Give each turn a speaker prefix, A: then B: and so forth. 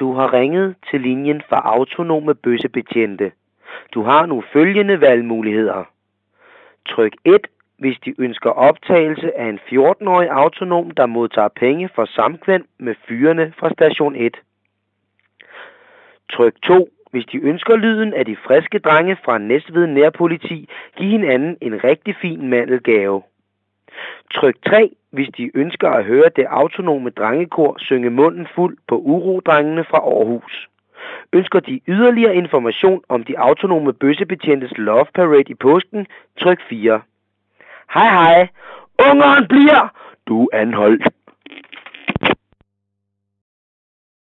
A: Du har ringet til linjen for autonome bøssebetjente. Du har nu følgende valgmuligheder. Tryk 1, hvis de ønsker optagelse af en 14-årig autonom, der modtager penge for samkvem med fyrene fra station 1. Tryk 2, hvis de ønsker lyden af de friske drenge fra Næstved Nærpoliti, giv hinanden en rigtig fin mandelgave. Tryk 3, hvis de ønsker at høre det autonome drengekor synge munden fuld på urodrengene fra Aarhus. Ønsker de yderligere information om de autonome bøssebetjentes Love Parade i påsken, tryk 4. Hej hej, ungeren bliver, du anholdt.